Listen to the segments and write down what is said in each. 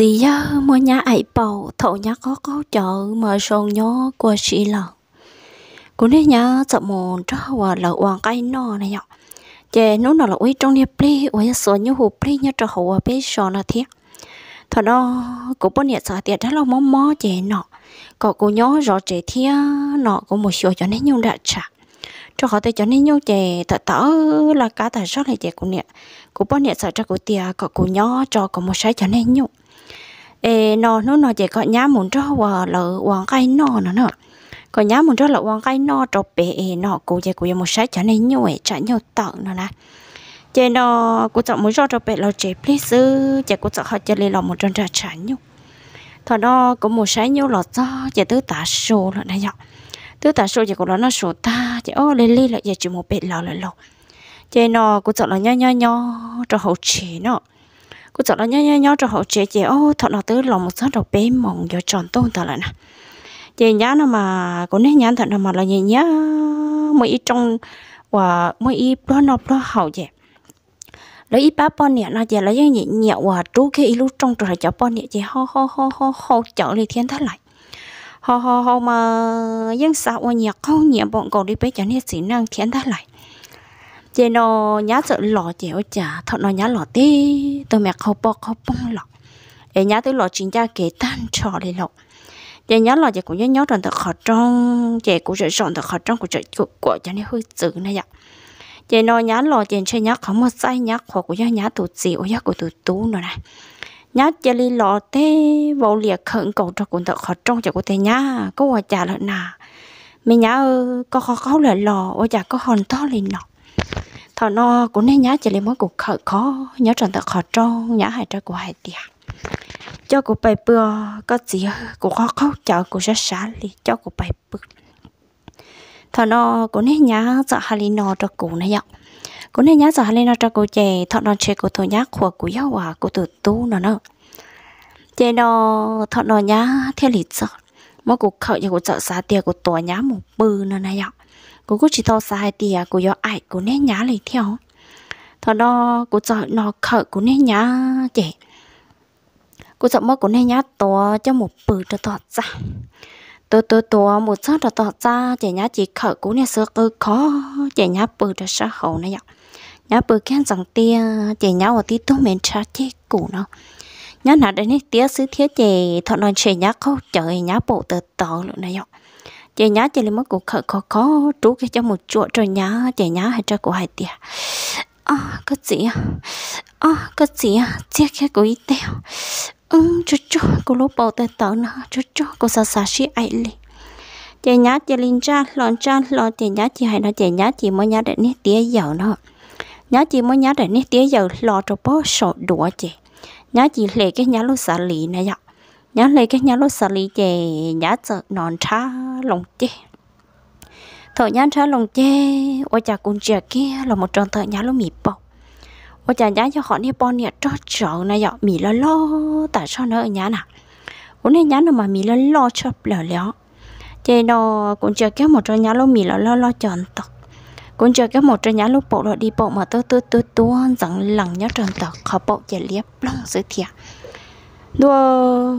chỉ ya mua nhà ấy bầu thầu nhà có có chợ mà sông nhỏ qua chị là. Cô này nhà chợ mồn cho hòa là hoàng cái nọ này nhở. Chè nó nào là uy trong nhà pli uy số như hồ pli nhà cho hậu bé sò là thiệt thật đó, cô bọn nhà sợ tiệt đó là mó mó chè nọ. Có cô nhớ rõ chè thiệt nọ có một số cho nên nhung đã trả. Cho họ tới cho nên nhung chè thật tớ là cá tài rất là chè của nè của bọn nhà sợ cho cô tia có cô nhớ cho có một sai cho nên nhung ê, nó nó nó chỉ có nhá muốn cho hòa lợ hoàng cây nó nữa có nhá muốn cho là hoàng cây nó cho bé, ê, nó cô chỉ cô một sai cho nên nhiều ấy trả nhiều tận nó nè. Chỉ nó cô chọn muốn cho cho bé là chỉ please chỉ cô chọn họ chỉ lấy lòng một trăm trả trả nhiều. Thọ đó có một sai nhiều lọt cho chỉ tứ tả số rồi này nhở tứ tả số chỉ có nó số ta chỉ ô lên lên lại chỉ một bé lọ lại lọ chỉ nó cô chọn là nhau nhau nhau cho hậu chỉ nó cô chọn là nhá nhá nhá cho họ chế chế ô thọ là tới lòng một sát đầu bé mỏng giờ tròn tôn thật lại nè. Chế nhá nó mà có nét nhá thật là mà là nhẹ nhá mỗi trong và mỗi ít đó nó đó hậu vậy. Lấy ít ba bọn nè nó chế lấy những nhẹ nhẹ và chú khi lúc trong trời cho bọn nè chế ho ho ho ho ho, chở đi thiên thắt lại. Ho ho ho mà dân xã và nhẹ không nhẹ bọn còn đi bé cho nên chỉ năng thiên thắt lại chị nó nhá sợ lọ chị ở chả thọ nó nhá lọ tí. Tôi mẹ khâu bọc khâu bông lọ. Để nhá tôi lọ chính ra kế tan trò đi lọ. Chị nhá lọ chị cũng nhớ nhớ rằng thật khó trong chị cũng sẽ chọn thật khó trong của chị, của của cho nên hơi dữ này ạ. Chị nó nhá lọ chị chơi nhá không một sai nhá khó của nhá nhá tụ ở nhá của tụ tú nữa này. Nhá chị đi lọ thế vô liệt khẩn cầu cho cũng thật khó trong chị của thế nhá. Có hòa trả lợn nà mình nhá có khó khó là lọ ở chả có hòn to lên nọ thọ nó cũng nên nhớ chỉ lấy mỗi cuộc khởi khó, nhớ trần thật khó trong nhớ hai trái của hai tiền cho của bài bừa, có gì của khó khó cho của rất xả đi cho của bài bừa. Thọ nó cũng nên nhớ sợ hai lý nó cho cụ này ạ cũng nên nhớ sợ hai lý nó cho cụ chè thọ nó chơi của tôi nhớ của của giáo hòa à, của tôi tu nó nữa. Chè nó thọ nó nhớ theo lý sợ. Mỗi cuộc khởi cho của sợ xả tiền của tòa nhớ một bư nó này ạ cô cứ chỉ tao sai thì cô yo ai, cô nên nhá lại theo. Thằng đó cô sợ nó khở cô nên nhá chị cô sợ mất, cô nên nhá to cho một bự cho tọt ra. Tôi tôi tôi một số cho tọt ra chị nhá chỉ khở cô nên sơ cơ khó. Chị nhá bự cho sa hậu này ạ. Nhá bự khen rằng tia chị nhá ở tí tôi mình cha chết cụ nó. Nhá nào đây nè tia sứ thiết chị thọ nói chị nhá không trời, nhá bộ từ tờ luôn này ạ chị nhá chị lấy mất cuộc khởi khó khó trú cái cho một chuột rồi nhá chị nhá hay cho của hai tia à ờ, cái gì à? Ờ, à cái gì à? Chia cái của ít tèo ừ chú chú, cô lúc bầu tay tớ nó chú chú, cô sa sa xí ai li chị nhá chị linh cha lon cha lon chị nhá, chị hay nó chị nhá, chị mới nhá để nít tía giàu nó. Nhá, chị mới nhá để nít tía giàu lo cho bố sổ đũa chị. Nhá, chị lệ cái nhá lúc xả lì này ạ nhớ lấy cái nhớ lúc xử lý chè nhớ sợ nón cha lồng chè thợ nhớ cha lồng chè ôi chả cũng chè kia là một tròn thợ nhớ lúc mì bọc ôi chả nhớ cho họ đi bon nhiệt cho chợ này dọ mì lo lo tại sao nữa nhớ nào ôi này nhớ nó mà mì lo lo cho lỡ léo chè nó cũng chè kia một tròn nhớ lúc mì lo lo lo tròn tật cũng chờ cái một tròn nhớ lúc bộ rồi đi bộ mà tôi tôi tôi tôi rằng lằng nhớ tròn tật họ bộ chè liếp long sự thiệt đua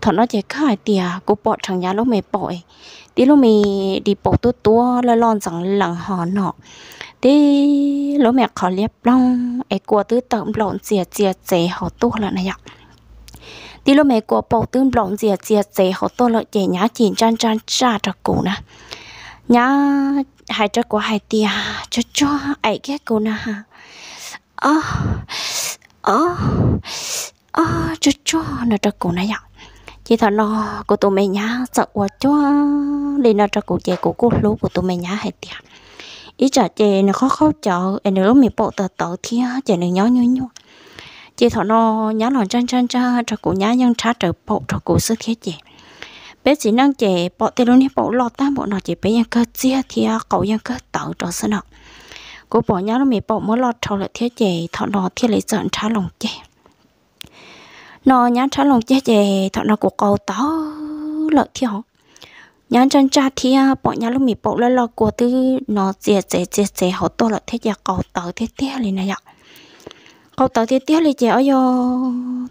thọ nó chỉ khai tiề cô bỏ thằng nhà lúc mày bội đi lúc mày đi bộ tua tua là lon rằng lằng hò nọ. Đi lúc mẹ khó liếp long ai qua tư tận lộn dìa dìa dễ họ tu là này ạ. Đi lúc mẹ qua bộ tư lộn dìa dìa dễ họ tu là chạy nhá chỉ chan chan cha cho cụ nè. Nhá, hai cho cô hai tiề cho cho ai cái cụ nè. Ha ờ. ờ à cho cho nó cho cụ này ạ. Chị thọ nó của tụi mình nhá, sợ quá cho đi nó cho cụ chị của cô lú của tụi mình nhá hay tiệt ý trả chị nó khó khó chờ em lúc mình bộ tờ tờ thì chị nó nhớ nhớ nhớ chị thọ nó nhá nó chân chân chân cho cụ nhá nhân trả trợ bộ cho cụ sức thế chị bé chỉ năng chị bộ tiền luôn đi bộ lo tam bộ nó chị bé nhân cơ chia thì cậu nhân cơ tờ cho sao nó cô bỏ nhá nó mình bộ mới lo thầu lại thế chị thọ nó thiết lấy giận trả lòng chị nó nhắn trả lòng chết về thọ nó của cầu tó lợi thiểu. Nhắn chân cha thì à, bọn nhá lúc mình bộ lên lo của tư, nó dễ dễ dễ dễ họ to lợi thế dạ, giờ cầu tớ thế thế liền này ạ. Cầu tớ thế tiết lấy chị ở yo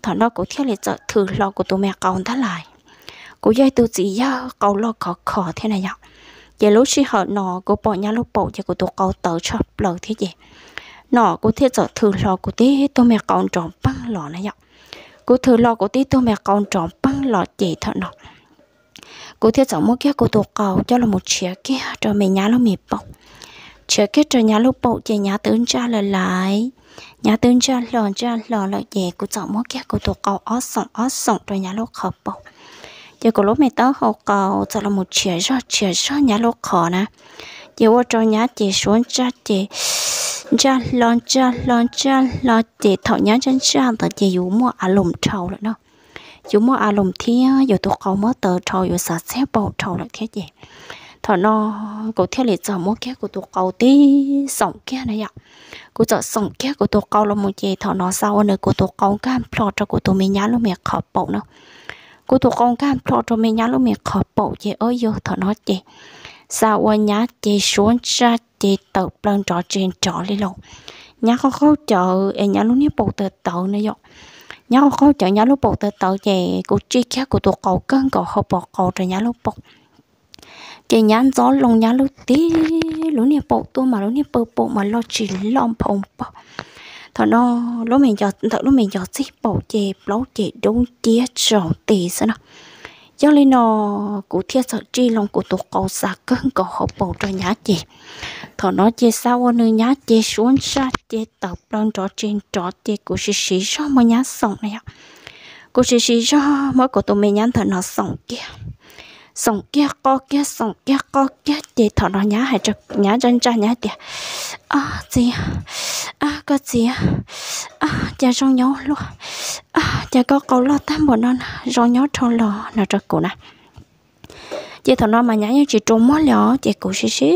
thằng nó cũng thế lấy chợ thử lo của tụi mẹ còn ta lại. Cô dây tôi chỉ à, ya cầu lo khó khó thế này ạ. Giờ lúc khi họ nó của bọn nhà lúc bộ giờ của tụi cầu tớ cho lợi thế gì nó cũng thiết chợ thử lo của tí tôi mẹ còn tròn băng lọ này nhóc cô thử lo của tí tôi mẹ còn tròn băng lọ chị thật nọ. Cô thiết chợ mua kia, cô tôi cầu cho là một chiếc kia cho mẹ nhá lúc mẹ bọc chiếc kia cho nhá lúc bọc chị nhá tướng cha lại lại. Nhà tướng cha lò cha lò lò về của chọn mốt kia, cô tổ cầu ó sống ó sống rồi nhá lúc khập bọc giờ cô lúc mẹ tớ hậu cầu, cho là một chia ra chia ra nhá lúc khó nè. Giờ qua cho nhá chị xuống, cha chị cha lon cha lon cha lo chị thọ nhà chân cha tờ chị dụ mua à lùm trầu rồi đó. Dụ mua à lùm thì giờ tôi cầu mới tờ trầu, giờ sạch xếp bầu trầu lại thế gì thọ nó cổ theo lịch giờ mua kia của tôi cầu tí sống kia này ạ. Của chợ sống kia của tôi cầu là một gì thọ nó sau nữa của tôi cầu cam plot cho của tôi mình nhá luôn mẹ khó bầu nữa. Của tôi cầu cam plot cho mình nhá luôn mẹ khó bầu gì ơi giờ thọ nó gì sao ở nhá chị xuống cha chị tự lần trọ trên trọ đi lộ nhá có khó chợ em nhá bộ tự tự này vậy nhá có khó chợ nhá lúc bộ tự tự về của chi khác của tụi cầu cân cầu họ bỏ cầu rồi nhá lúc bộ chị nhá gió lông nhá lúc tí lúc này bộ tôi mà lúc này bộ bộ mà lo chỉ lom phòng bộ thằng đó lúc mình cho thằng lúc mình cho xích bộ chị lâu chị đúng chia tròn tì sao nó. Cho nên nó cụ thiết sợ chi lòng của tụi cầu xa cơn cầu học bộ cho nhá chị thằng nó chị sao nữa nhá chị xuống xa chị tập lên trò trên trò chị của sĩ sĩ cho mà nhá sống này của sĩ sĩ cho mỗi của tụi mình nhắn thằng nó sống kia. Sống kia, co kia sống kia, co kia chị thọ nó nhá hay cho nhá chân cha nhá tiệt à gì à có gì à cha rong nhó luôn. À cha có câu lo tam bọn nó rong nhó trong lò nó cho cô nè chị thằng nó mà nhá nhưng chị trốn mất lọ chị cô xí xí,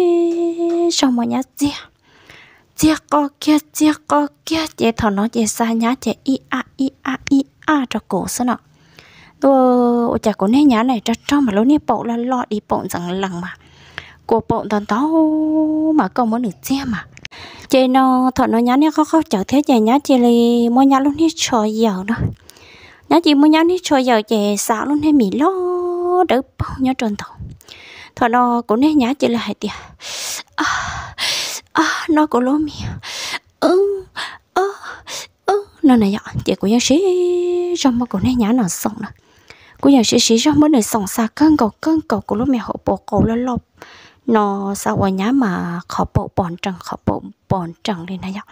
xong mà nhá chị chị co kia chị co kia, chị thằng nó chị xa nhá chị i a i a i a cho cổ xí nọ tôi chả có nên nhá này cho cho mà lúc này bộ là lo đi bộ rằng lằng mà. Của bộ toàn tao mà còn muốn được che mà. Chị nó thọ nó nhá này khó khó chở thế, chị nhá chị lì mua nhá lúc này trời giờ đó. Nhá chị mua nhá này trời giờ chị xả lúc này mì lo đỡ bao nhiêu tròn tàu. Thọ nó cũng nên nhá chỉ là hai tia à, à nó có lố mi ừ ừ ừ. Nó này ạ chị cũng nhá xí trong mà cũng nên nhá nó xong nữa cô nhà sĩ sĩ trong mới này sống xa cân cầu cân cầu của lúc mẹ họ bộ cầu lên lộp. Nó sao qua nhá mà khó bộ bọn trần khó bộ bọn trần lên này ạ.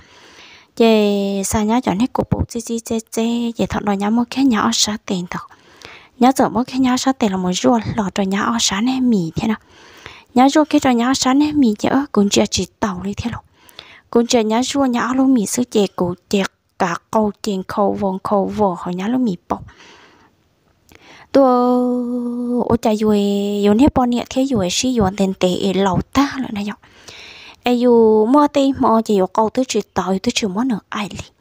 Chị xa nhá cho nên của bộ chê chê chê chê. Chị thọ nó nhá một cái nhỏ ở tiền thật nhớ giờ mỗi cái nhớ xã tiền là một ruột lọ cho nhớ ăn sáng này mì thế nào nhớ ruột cái cho nhà sáng này mì nhớ cũng chỉ chỉ tàu đi thế nào cũng chỉ nhớ ruột nhà luôn mì sữa chè của chè cả câu tiền khâu vòng khâu vò họ nhớ lúc mì bọc. Tôi ô cha rồi yo ne bọn nè thế rồi si yo tiền tệ lẩu ta rồi này nhở ai dù mua tê mua chỉ yo câu tôi chỉ tàu tôi chỉ mua nữa ai liền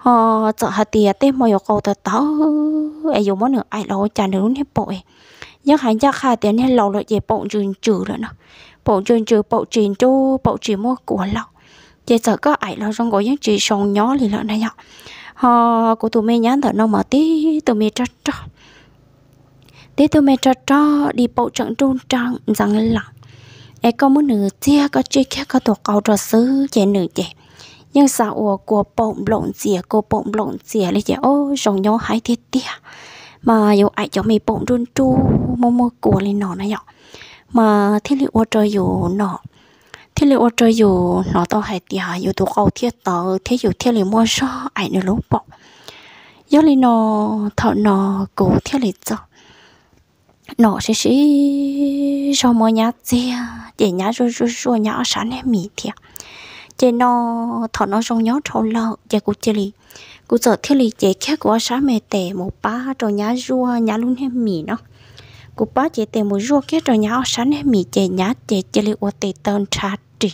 họ sợ hạt tiệt tê mua yo câu tớ tao ai dùng món nữa. Ai lo chả nữa ne bội. Nhắc hai nhắc hai tiền ne lâu rồi về bụng trường trừ rồi nè. Bụng trường trừ bụng trình chú bụng chỉ mua của lâu giờ sợ có ai lo trong gói những chỉ sòng nhỏ thì lợn này nhở? Họ của tụi mình nhắn thở nó mở tí, tụi mình cho cho tí tụi mình cho cho đi bộ trận trung trang rằng là ai có muốn nửa chia có chơi khác có tổ cầu trò sứ chạy nửa chạy nhưng sao ủa, của bỗng lộn dìa, của bỗng lộn dìa lấy chạy ô rồng nhau hai thiết tia. Mà dù ai cho mày bỗng run tru, mô mô của lên nọ này nhọ mà thiết liệu ô trời dù nọ thiết liệu ô trời dù nọ to hay tia dù tụ cầu thiết tờ, thế dù thiết liệu mua so ai nữa lúc bụng. Do lên nọ thọ nọ cố thiết liệu cho. Nó sẽ sẽ cho mọi nhà chia để nhà rồi rồi rồi nhà sáng em mì thiệt chế nó, thọ nó trong nhớ thọ lâu chế cụ chế lì. Cụ giờ thiết lì chế khác của sáng mẹ tè một ba rồi nhá rùa nhá luôn hết mì nó. Cụ ba chế tè một rùa kia rồi nhá sáng hết mì chế nhá chế chế lì ở tè tên trà trì.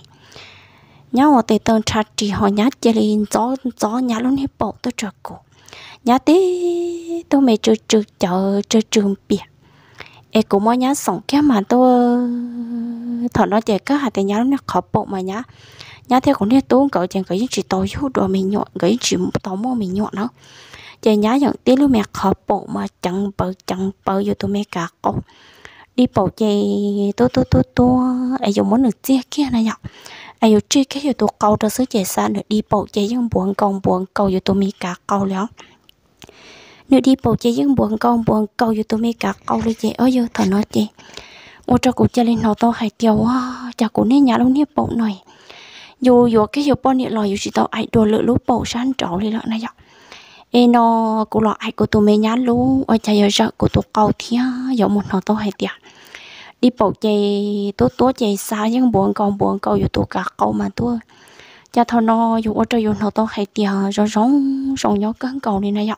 Nhá ở tè tên trà trì, họ nhá chế lì, gió gió nhá luôn hết bộ tôi cho cụ nhá tí tôi mẹ chơi chơi chờ chơi trường biển em cũng mới nhá sống cái mà tôi thọ nó chế các hạt tiền nhá nó khó bộ mà nhá nhá theo cũng nè tốn cỡ chẳng cái chỉ tàu yêu đồ mình nhọn cái chỉ tàu mua mình nhọn đó. Chị nhá nhận tiếng lúc mẹ khó bộ mà chẳng bờ chẳng bờ vô tụi mẹ cả cô đi bộ chơi tôi tôi tôi tôi ai dùng món được chia kia này nhở? Ai dùng chia cái yêu tụi câu cho sứ chạy xa nữa, đi bộ chơi những buồn công buồn câu vô tụi mẹ cả câu léo nếu đi bộ chơi những buồn công buồn câu vô tụi mẹ cả câu đi chị ơi vô thở nói chị ô cho cụ chơi lên nó to hay tiêu quá, chả cụ nên nhà luôn nếp bộ này dù dù cái dù bọn này lòi dù chỉ tao ai đồ lựa lúc bầu sáng trổ thì lợ này vậy ê nó cụ lọ ai của tụi mình nhá lú, ở chả giờ sợ của tụi cầu thía dọc một nó tao hay tiêu đi bầu chạy tốt tốt chạy xa nhưng buồn còn buồn cầu dù tụi cả cầu mà tôi cha thọ nó dù ở trời dù nó tao hay tiêu rồi rong rong nhớ cơn cầu này này vậy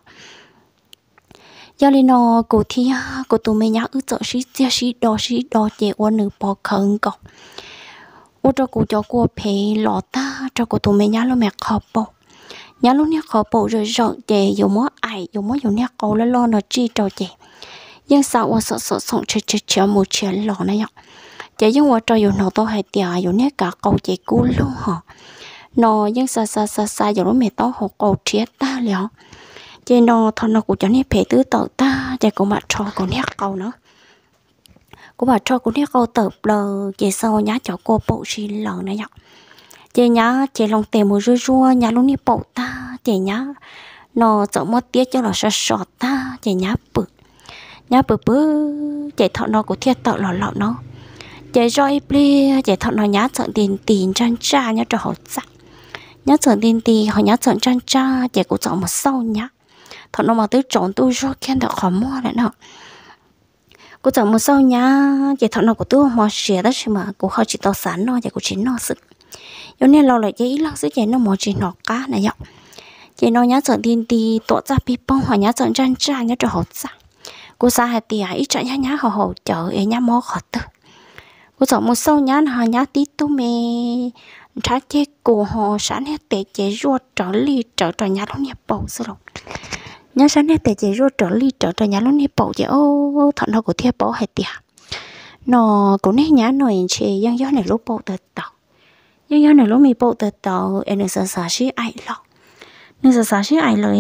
giờ lên nó cụ thía của tụi mình nhá ư sợ sĩ chia sĩ đo sĩ đo chế qua nửa bò khẩn cầu ô cho cô cho cô phê lọ ta, cho cô tụi mình nhá luôn mẹ khó bộ nhá luôn nhá khó bộ rồi rồi chè dùng mó ai dùng mó dùng nhá, cô lên lo nó chi cho chè. Nhưng sao ô sợ sợ sống chơi chơi chơi một chuyện lọ này nhở chè, nhưng ô cho dùng nó to hay tiệt dùng nhá, cả cầu chè cú luôn hả? Nó, nhưng sa sa sa sa dù nó mẹ to hồ cầu triết ta liệu chè, nó thằng nó cũng cho nhá, phê tứ tự ta, chè cũng mặt cho cũng nhá câu nữa cô bà cho cô nét cô tập lờ về sau nhá, cho cô bộ xì lờ này nhở chế nhá chị lòng tèm một rua rua nhá lúc đi bộ ta chị nhá. Nó sợ mất tiếc cho nó sợ sợ ta chị nhá, bự. Nhá, bự bự chị thọ nó cũng thiết tự lọ lọ nó. Chị roi bli chị thọ nó nhá, sợ tiền tiền trang cha nhá, cho họ dạ. Nhá, sợ tiền tiền họ nhá, sợ trang cha chị cũng sợ một sau nhá. Thọ nó mà tới trộn tôi rồi khen được khó mua đấy nào cô chẳng một sau nhá, chị thọ nó của tôi mà xìa đó mà, cô họ chỉ tao sẵn nó chị cô chỉ nó sự. Cho nên lâu lại cái ý lăng sự chị nó mò chỉ nó cá này nhở. Chị nó nhá chọn tin đi tổ ra bị bông, hoặc nhá chọn trang trang nhá cho họ ra cô xa hai tia ít chạy nhá nhá họ họ chở ấy nhá, mò khó tư. Cô chẳng một sau nhá họ nhá, tí tu mê trái chế cô họ sẵn hết tệ chế ruột, trở ly trở trở nhá nó nhập bầu rồi nhá sáng nay tại chị rồi, trở ly, trở trở nhà lúc này bảo chị ô thằng nó của thiệp, bảo hay tiệt nó, cũng nét nhá nồi chị giang gió này lúc bảo từ tàu giang gió này lúc mình bảo từ tàu em sợ sợ chứ ai lo. Nên sợ sợ chứ ai rồi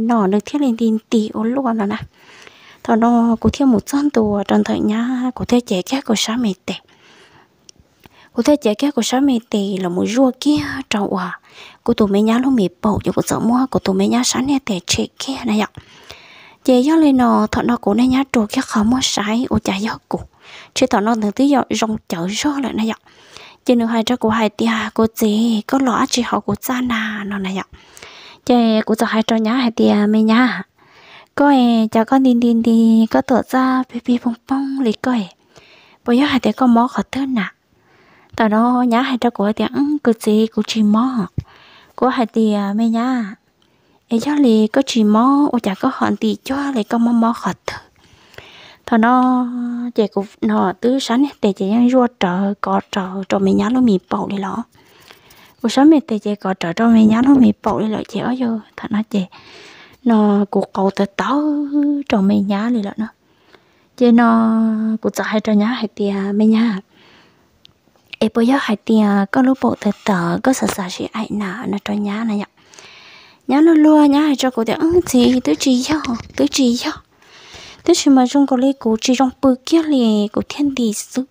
nó được thiết lên tin tì ô luôn rồi nè. Thằng nó của thiệp một trăm tuổi trong thời nhá của thiệp trẻ khác của sáng mệt tệ cô thấy trẻ kia của sáng mì tì là một rùa kia trâu à, cô tụi mấy nhá lúc mì bầu cho cô sợ mua cô tụi mấy nhá sáng nay tè chế kia này ạ. Chị gió lên nó thọ nó cũng này nhá trù kia khó mua sái ô chả gió cụ chị thọ nó từ tí gió rong chở gió lại này ạ. Chị nữ hai cho cô hai tia cô gì có lọ chỉ họ cô cha nà nó này ạ. Chị cô cho hai cho nhá hai tia mấy nhá. Coi e, cho con đi đi đi có tổ ra pi pi bông bông lì coi. Bây giờ hai tia có mó khó thương nà tao đó nhá, hai tao của tiếng cứ gì cứ chỉ mò của hai tì à, mẹ nhá. Ấy cho lì, có chỉ mò ô chả có hòn tì cho lì, có mò mò khọt thọ nó, chị cũng, nó tứ sáng để chị nhau rua trở có trở cho mẹ nhá nó mì bầu đi lọ. Cô sáng mẹ tề chị có trở cho mẹ nhá nó mì bầu đi lọ chị ở vô thọ nó chị, nó cuộc cầu tới tao cho mẹ nhá đi lọ nó. Chị nó cũng chạy hai cho nhá, hai tì à, mẹ nhá e bây giờ hai tia có lúc bộ tờ tờ có sợ sợ chị ai nà nó cho nhá này nhá nhá nó luôn nhá hai cho cô thì ứng gì tứ chỉ yo tứ chỉ yo tứ chỉ mà trong cô lấy cô chỉ trong bự kia lì cô thiên địa sư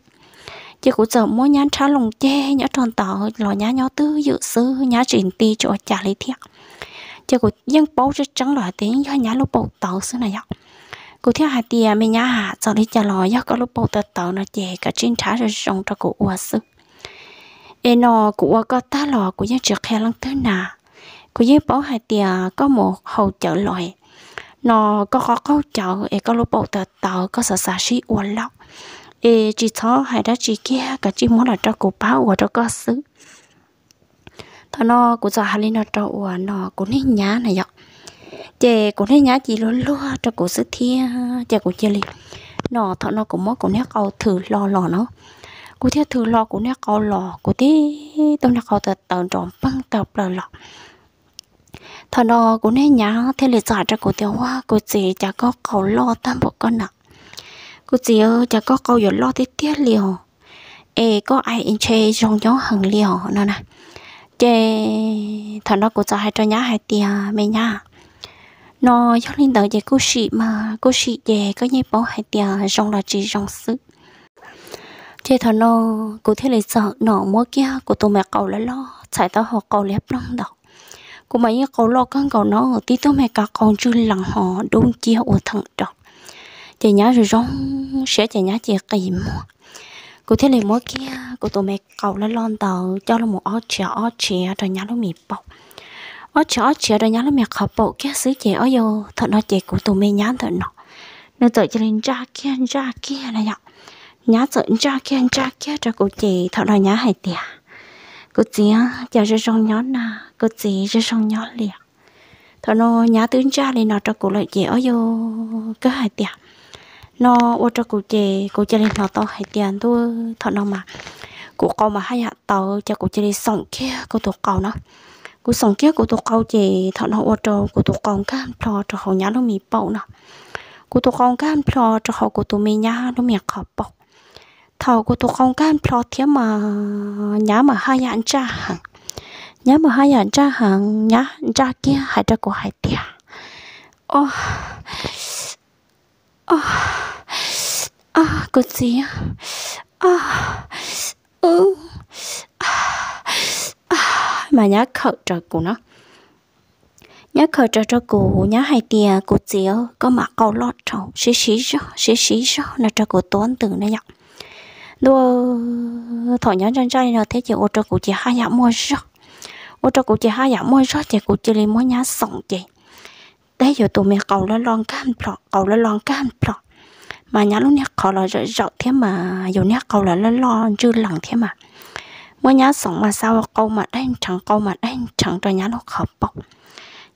chứ cô giờ mỗi nhá trả lòng che nhá tròn tờ lò nhá nhó tư dự sư nhá chuyển ti cho trả lấy thiệt chứ cô dân bố rất trắng loại tiếng do nhá lúc bộ tờ sư này nhá cô theo hai tia mình nhá hạ sau đi trả lò do có lúc bộ tờ tờ nó chè cả trên trả rồi trong cho cô ua sư e nó của có ta lò của những trực hè lăng thứ nà. Của những bảo hai tia có một hậu chợ loại. Nó có có câu chợ e có lúc bộ tờ tờ, có sợ xa xí uốn lóc. E chỉ thó hai đã chỉ kia, cả chỉ muốn là cho cụ báo và cho có xứ. Thằng nó của giờ hai nó cho uốn nó cũng nên nhá này vậy chè cũng nên nhá chị luôn luôn cho cụ xứ thia chè của chơi liền nó thọ nó cũng mất cũng nhắc câu thử lo lò nó cô thiết thử lo của nè có lò cô tí tôi nè câu tật tận trộm băng tập là lọ thằng đó của nè nhá, thế là giả cho cô tiêu hoa cô chỉ chả có cầu lo tam bộ con nè cô chỉ ơi chả có cầu giờ lo tí tiết liều. Ê, có ai in chê trong gió hằng liều? Nó nè. Chê thằng đó cô cho hai cho nhá, hai tia à, mẹ nhá. Nó cho linh tử về cô sĩ mà, cô sĩ về có nhảy bỏ hai tia à, rong là chỉ rong sức thế thằng nó, cô thế là sợ, nó mua kia của tụi mẹ cậu lại lo, chạy tao họ cậu lép lắm đâu cô mấy cậu lo con cậu nó tí tụi mẹ cả con chưa lặng họ đông chia ở thằng đọc. Chị nhá rồi rong, sẽ chị nhá chị kỳ mua. Cô thế lấy mua kia của tụi mẹ cậu lại lon tàu cho là một ó chè ó chè, rồi nhá nó mì bọc. Ó chè ó chè, rồi nhá nó mẹ khẩu bộ kia, xứ chè ó vô thật nó chè của tụi mẹ nhá thật nó. Nó tự cho lên ra kia ra kia này nhá nhá sợ cha kia cha kia, cho cô chị. Thọ đòi nhá hay tiệt cô chị á giờ ra rong nhó na cô chị ra rong nhó liệt thọ nó nhá tướng cha lên nó cho cô lại chị ở vô. Cái hay tiệt nó, ô, cho cô chị cô chị lên nó to hay tiền tôi thọ nó mà, cô con mà hay hạ tàu cho cô chị đi sòng kia, cô thuộc cầu nó. Cô sòng kia, cô thuộc cầu chị. Thọ nó ô, cho cô thuộc con cam trò cho họ nhá nó mì bầu nó cô thuộc con cam trò cho họ cô tụi mì nhá nó mì khập bọc thầu của tôi không can plot thế mà nhá mà hai nhãn cha hàng. Nhá mà hai nhãn cha hàng nhá cha kia hai cha của hai tia ô ô à có gì à ừ ô, mà nhá khẩu trời của nó. Nhá khẩu trời cho cụ nhá hai tia cụ chiếu có mà câu lót trâu xí xí cho xí xí cho là cho cụ tốn từ này nhở lúa thọ nhá chân trai là thế chị ô cho cụ chị hai nhá dạ mua rớt ô cho cụ chị hai dạ nhá mua rớt chị cụ chị lấy mua nhá sống chị. Đấy giờ tụi mình cầu lên lon cam plọ cầu lên lon cam plọ mà nhá lúc nét cầu là rợ rợ thế mà giờ nét câu là lo lo chưa lằng thế mà. Mỗi nhá sống mà sao câu mà đen chẳng câu mà đen chẳng cho nhá nó khó bọc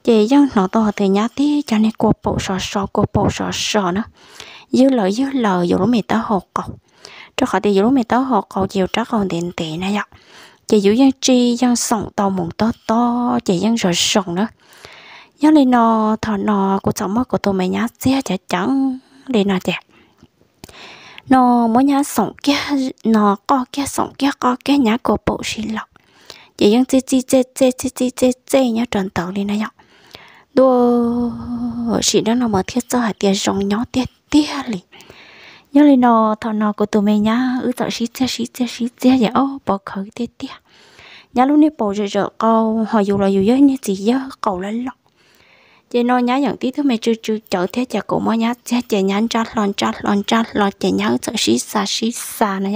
chị dân nó to thì nhá tí cho nên cô bộ sò sò, cô bộ sò sò nữa. Dư lời dư lời, dù lúc mình ta hồ cọc cho khỏi thì dù lúc mày tao họ cầu chiều trắc còn tiền tệ này ạ chị dù dân chi dân sống tàu mùng to to, chị dân rồi sống nữa nhớ lên nó thọ nó của sống mất của tôi mày nhá xe chả chẳng lên nó chả. Nó mỗi nhá sống kia nó có kia sống kia có kia, nhá của bộ sinh lọc chỉ dân chi chi chi chi chi chi chi chi nhá, trần tàu đi này nhở đua chị đó nó mà thiết cho hạt tiền rong nhỏ tiền tiền liền nhớ lên nó thọ nó của tụi mình nhá. Ư tạo xí xe xí xe xí xe vậy ô, bỏ khởi tiết tiết nhá, lúc này bỏ rồi rồi câu họ dù là dù giới như gì nhớ cầu lên lọc. Chị nói nhá, những tí thứ mày chưa chưa chở thế chả cổ mà nhá. Thế chả nhắn chát lon chát lon chát lon, chả nhá. Sợ xí xa xí xa này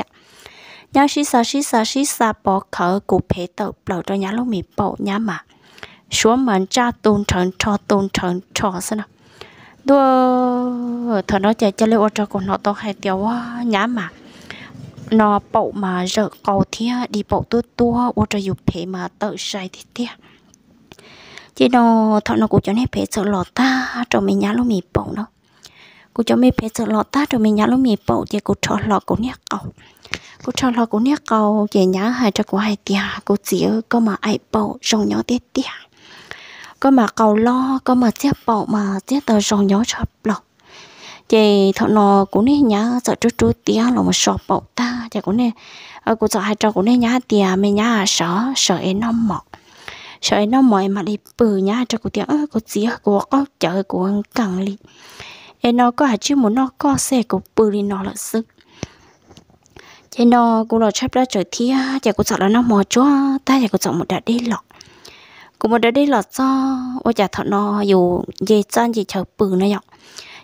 nhá. Xí xa xí xa xí xa bỏ khở cụ phê tờ bầu cho nhá lúc mình bỏ nhá mà. Xuống mình cha tôn trần cho tôn trần cho xem nào đua thằng nó chạy chơi ô tô của nó to hay tiêu quá, nhá mà. Nó bộ mà rợ cầu thia đi bộ tua tua ô tô dục thế mà tự sai thì tiếc. Chỉ nó, thọ nó cũng cho nên phải sợ lọt ta cho mình nhá lúc mì bộ nó. Cũng cho mình phải sợ lọt ta cho mình nhá lúc mì bộ thì cũng cho lọt cũng nhắc cầu. Cũng cho lọt cũng nhắc cầu về nhá hai cho cũng hai tia cũng chỉ có mà ai bộ trong nhỏ tiết tia có mà cầu lo, có mà tiếp bầu mà tiếp tờ rong nhó chập lọt chị thọ nó cũng nên nhá, sợ chút chút tia là một sọp bầu ta. Chị cũng nên ở cũng sợ hai trò cũng nên nhá tia mình nhá, sợ sợ em nó mọc sợ em nó mọi mà đi bự nhá, cho cô tiếng có cô của cô có chợ cô cần cẳng li em nó có hai chứ muốn nó có xe của bự đi nó là sức chị nó cô là chấp ra trời thia chị cô sợ là nó mò chúa ta chị cô sợ một đã đi lọt cô mà đã đi lọt cho ôi chả thọ nó dù dây chân gì chờ bự này nhở.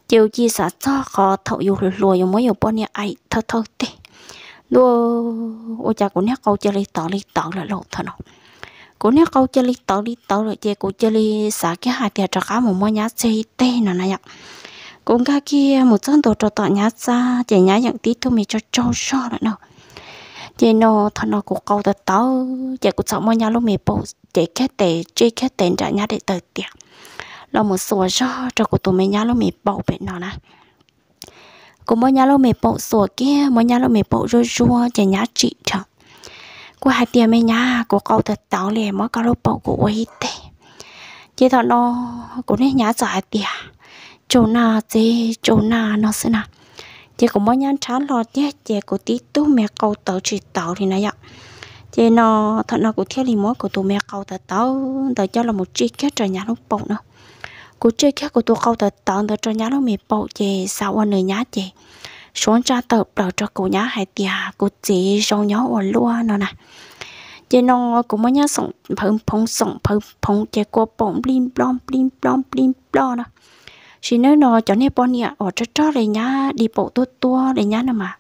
Chiều chi xả cho khó thọ dù lùa dù mới dù bao nhiêu ai, thơ thơ tê. Đua ôi chả cô nhắc câu chơi li tỏ li tỏ là lộ thọ nó cô nhắc câu chơi li tỏ li tỏ rồi chơi cô chơi li xả cái hạt tiền cho cá một món nhá chơi tê nó này nhở. Cũng cái kia, một chân đồ cho tọt nhá ra chỉ nhá những tí thôi mình cho trâu so nữa nào chị nó thằng nó cũng câu tới tao chị cũng sợ mọi nhà lúc mẹ bố chị khét tệ, chị khét tệ trả nhà để tới tiền là một số cho cho của tụi mẹ nhà lúc mẹ bố bên nó nè. Cũng mỗi nhà lúc mẹ bố sủa kia mỗi nhà lúc mẹ bố rồi rùa chị nhà chị chẳng của hai tiền mẹ nhà của câu tới tao liền mỗi câu lúc bố của quay tệ chị thằng nó cũng nên nhà giải tiền. Chỗ nào chị chỗ nào nó sẽ nào chỉ có mới nhắn chán lo chứ chỉ có tí tu mẹ câu tàu chỉ tàu thì này ạ. Chị nó, thật nó cũng theo lý mối của tụi mẹ câu tàu tàu tàu cho là một chi kết trời nhà lúc bụng nữa. Của chơi kết của tụi câu thật tao tao cho nhà lúc mẹ bụng chị, sao anh người nhá chị? Xuống ra tập đầu cho cô nhá hai tia cô chị trong nhó ở luôn nó nè. Chị nó cũng mới nhá sống phong phong sống phong phong chị cô bụng, blim, blom blim blom blim blom đó chỉ nói nó cho nên bọn nhà ở cho cho này nhá, đi bộ tua tua này nhá nè mà.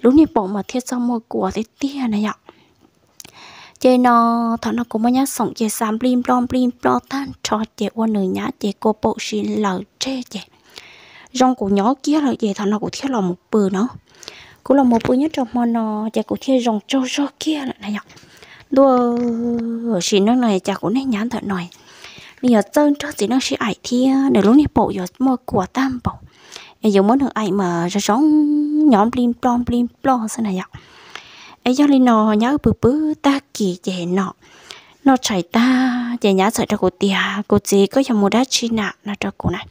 Lúc này bộ mà thiết xong mua của thế tia này ạ. Chế nó, thằng nó cũng mới nhá, sống chế sam blim blom blim lo tan, cho chế qua nửa nhá chế cô bộ xin lờ chê chế rong của nhỏ kia là chế thằng nó cũng thiết là một bự nó. Cũng là một bự nhất trong món nó chế cũng thiết rong cho cho kia là này ạ. Đua ở xin nó này chả cũng nên nhán thật nói bây giờ chân cho chỉ nó sẽ ảnh thì ờ, để lúc này bộ giờ mua của tam bộ. Bây giờ muốn được ảnh mà cho sống nhóm blim plom blim plom thế này ạ? Ấy cho nên nó nhớ bự bự, ta kỳ về nọ. Nó chạy ta về nhá sợ cho cô tia cô gì có dòng mua đá chi nạ là cho cô này.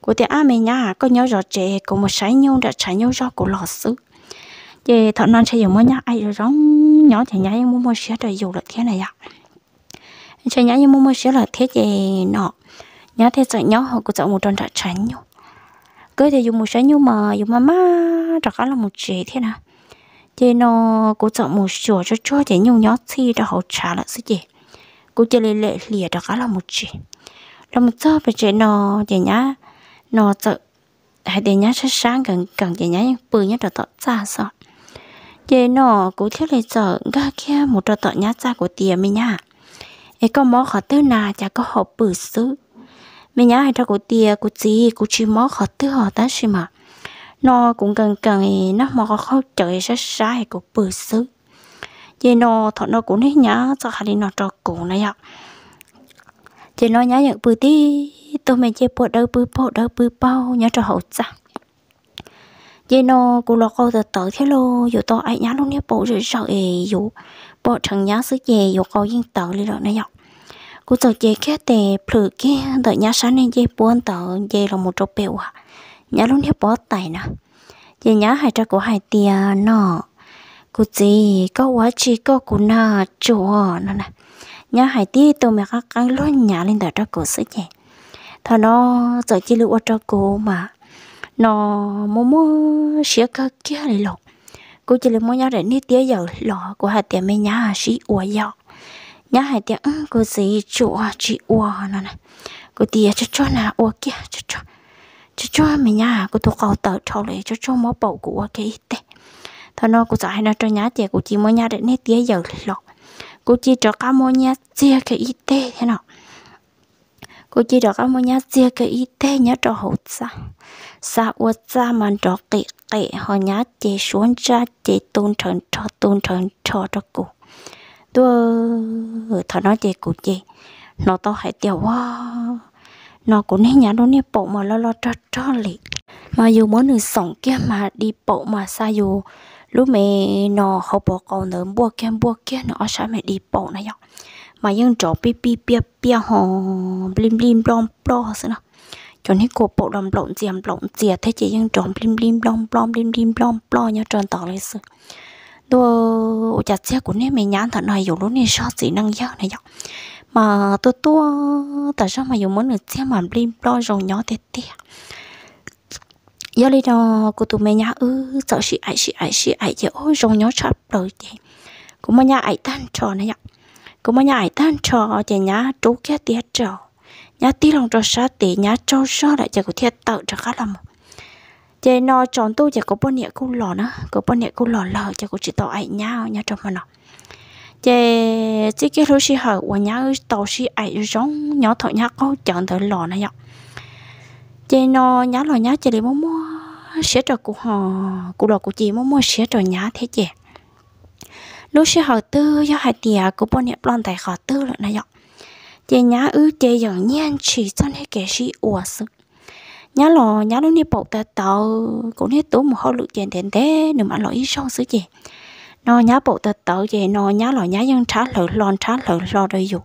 Cô tia à mẹ nhá, có nhớ rõ trẻ cô một sái nhau đã sái nhau do cô lò xứ. Về thọ non sẽ dùng mới nhá ai rồi giống nhỏ thì nhá em mua mua xe rồi dù là thế này ạ cho nhá, nhưng mua mua sẽ là thế gì nọ. Nhá, thế sợ nhỏ họ cũng sợ một trận đã tránh nhau cứ thì dùng một sái nhưng mà dùng mà má cả là một chế thế nào. Thì nó cũng sợ một sửa cho cho để nhau nhỏ thì đã hậu trả lại sự gì cũng chỉ lệ lệ lìa chắc là một chế là một giờ về chế nó để nhá. Nó sợ hay để nhá sáng sáng gần gần để nhá bự nhá được tọt ra sợ. Giờ nó cũng thiết lệ sợ ga kia, một trò tọt nhá ra của tiền mình nhá ấy có mỏ khó tư nà, chả có hộp bự xứ. Mình nhá hay cho của tia, của gì của chỉ mỏ khó tư họ ta xí mà. Nó cũng cần cần nó mò có khó trời sát sai của bự xứ. Vậy nó, thọ nó cũng hết nhá cho hai đi nó cho cụ này ạ. Vậy nó nhá những bự tí tôi mình chơi bộ đâu bự bộ đâu bự bao nhá cho hậu ra vậy nó cũng lo câu từ từ thế lô, dù to ai nhá luôn nãy bộ rồi sợ ấy dù bộ thằng nhá sức về dù câu yên tờ đi rồi này dọc. Cô tờ chơi cái tề phử kia đợi nhá sáng nên dây buôn tờ dây là một chỗ bèo à nhá luôn hiếp bó tài nè giờ nhá hai trái của hai tia nọ, cô gì có quá chi có cô na chùa nè nè nhá hai tia tôi mẹ các căng luôn nhá lên đợi trái của sức nhẹ thà nó giờ chỉ lưu trai của mà. Nó mua mua xía cơ kia lại lộc cô chỉ là mua nhau để nít tía dầu lọ của hai tiệm mấy nhà sĩ ủa dọ. Hạt hai tiệm ừ, cô gì chùa chị ua nó nè. Cô tía cho cho nà ua kia cho cho. Cho cho mấy nhá cô tôi cầu tờ cho lại cho cho mó bầu của cái tệ thôi nó, cô giải nó cho nhá trẻ cô chỉ mua nhà để nít tía dầu lọ. Cô chỉ cho cá mua nhà chia cái ít thế nào? Cô chỉ cho cá mua nhà chia cái ít tế nhớ cho hậu sao sa ua cha man cho kệ kệ họ nhá chế xuống cha chế tôn thần cho tôn thần cho cho cụ tôi thọ nó chế cụ chế nó to hãy tiêu quá nó cũng nên nhá nó nên bộ mà lo lo cho cho lì mà dù muốn người sống kia mà đi bộ mà xa dù lúc mẹ nó học bộ còn nữa bua kia bua kia, nó sao mẹ đi bộ này vậy mà nhưng chỗ pi pi pi pi họ blim blim, blom blom sao cho nên cô bộ đầm lộn diệm lộn dìa thế chị nhưng tròn blim blim blom blom, blim blim blom blom nhá tròn tỏ lên sự. Đua chặt xe của nên mình nhãn thật này, dù lúc này sao gì năng giác này dọc mà tôi tua, tại sao mà dùng muốn được xe mà blim blom rồi nhỏ tê tê giờ đi đó cô tụi mẹ nhá ư, sợ chị ai chị ai chị ai chứ ôi rồi nhỏ chập rồi chị. Cũng mà nhà ai tan trò này dọc cũng mà nhà ai tan trò, chị nhá trú kia tiết trò nhá tí lòng cho sát tí nhá cho sao lại chỉ có thiệt tự cho khá lắm chị nó tròn tu chỉ có bao nhiêu câu lò nữa có bao nhiêu câu lò lờ chỉ có chỉ tao ai nhau, nhá trong mà nó. Chị chỉ cái lúc xí hở của nhá tàu xí ai giống nhỏ thọ nhá có chọn tới lò này nhá chị nó nhá lò nhá chị đi mua mua xé cho của họ của đồ của chị mua mua xé cho nhá thế chị lúc xí hở tư do hai tia có bao nhiêu lon tài khó tư rồi này nhá chị nhá ư chị dần nhiên chỉ cho nên cái gì ủa sự nhá lò, nhá nó đi bộ ta tàu, cũng hết tốn một hậu lực tiền tiền thế nếu mà lỗi ít xong sự gì nó nhá bộ ta tàu chị nó nhá lò nhá dân trả lời lon trả lời lo đây dù.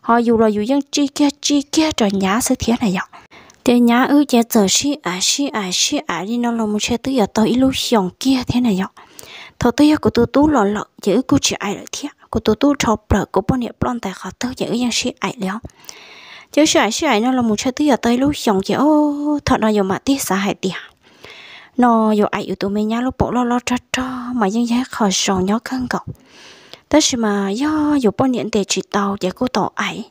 Họ dù là dù dân chi kia chi kia rồi nhá sự thế này vậy thế nhá ư chị giờ sĩ à sĩ à sĩ à đi nó là một xe tới giờ tới lúc xong kia thế này vậy thôi tới của tôi tú lò lợ chứ cô chỉ ai lại thiệt của tụ tu chọc bờ của bọn niệm bọn tài khó tư chỉ yên sĩ ai léo chứ sĩ ai sĩ ai nó là một chơi tư ở tây lúc xong chỉ ô, thật nó dùng mà tí xã hải tiền nó dù ai yếu tụ mình nhá, lúc bộ lo lo cho cho mà nhưng giá khỏi sòng nhó cân cọc tất mà do dù bọn niệm để chỉ tàu để cô tổ ai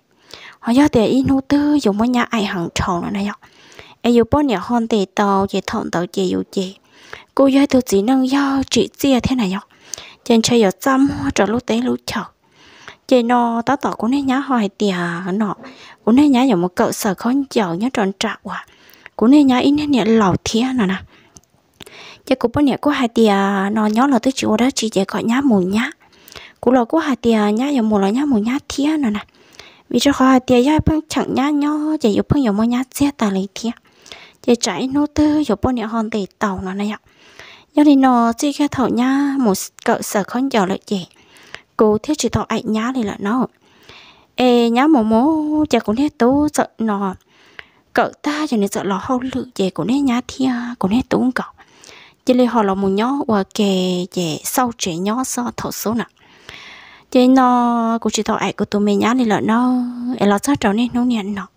họ do để in hô tư dùng mấy nhà ai hàng tròn này ạ. Ai dù bọn niệm hòn để tàu để thọn tàu để dù gì cô dạy tôi chỉ nâng do chị chia thế này ạ trên chơi ở tâm trở lúc tế lúc chợ chị nó tao tỏ cũng nên nhá hoài tìa nọ. Cũng nên nhá một cậu sở khó giàu nhá tròn trạo quá cũng nên nhá ít nên nhẹ lẩu thía nọ nè. Chị cũng bao nhiêu có hai tìa nó nhó là tới chịu đó chị chỉ gọi nhá mù nhá. Cũng là có hai tìa nhá giờ mù là nhá mù nhá thía nọ nè. Vì cho khó hai tìa nhá bằng chẳng nhá nhó chị yêu bằng mua nhá xe ta lấy thía. Chị chạy nô tư giờ bao nhiêu hòn để tàu này này ạ do đi nó chỉ cái thầu nhá, một cỡ sở con giàu lợi trẻ. Cô thiết chỉ thọ ảnh nhá thì là nó. Ê, nhá mồ mố chả cũng hết tú sợ nó cỡ ta cho nên sợ lò hâu lự về cũng hết nhá thia cũng hết tú cỡ chỉ lấy họ là một nhó và kề về sau trẻ nhó so thầu số nè chỉ nó cũng chỉ thọ ảnh của tụi mình nhá thì là nó. Ê lo sao trở nên nó nhận nó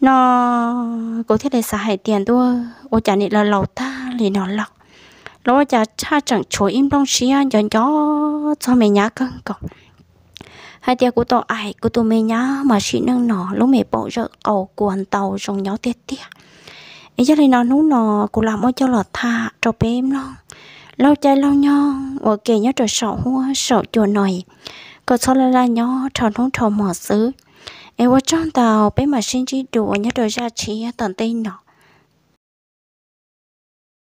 nó có thiết để xả hải tiền tôi ô chả nên là lầu ta thì nó lọc lo cha cha chẳng chúa im đông xí anh cho cho cho mẹ nhá cưng cọc hai tia của tôi ai, của tôi mẹ nhá mà xí nâng nọ, lúc mẹ bỏ rợ ẩu quần tàu trong nhỏ tiết tiết ấy cho nên nó nú nọ của làm cho lọt tha cho bé em lo. Lâu chơi lâu nho ở kề nhớ trời sợ hoa sợ chùa nồi có sau là là nho tròn không tròn mỏ xứ. Em qua trong tàu, bé mà xin chỉ đùa, nhớ trời ra chỉ à, tận tay nọ.